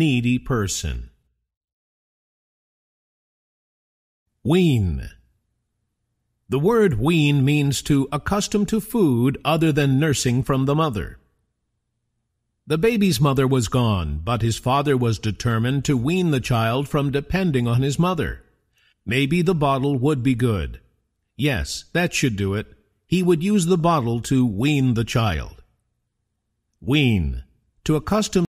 needy person. Wean. The word wean means to accustom to food other than nursing from the mother. The baby's mother was gone, but his father was determined to wean the child from depending on his mother. Maybe the bottle would be good. Yes, that should do it. He would use the bottle to wean the child. Wean. To accustom